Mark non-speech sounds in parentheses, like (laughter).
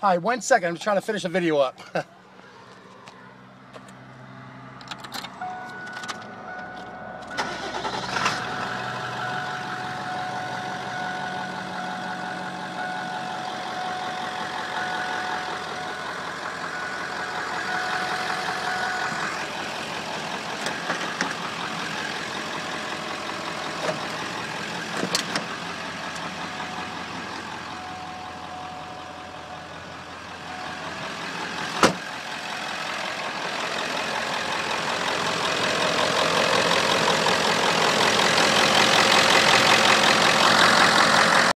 Hi, one second. I'm trying to finish a video up. (laughs)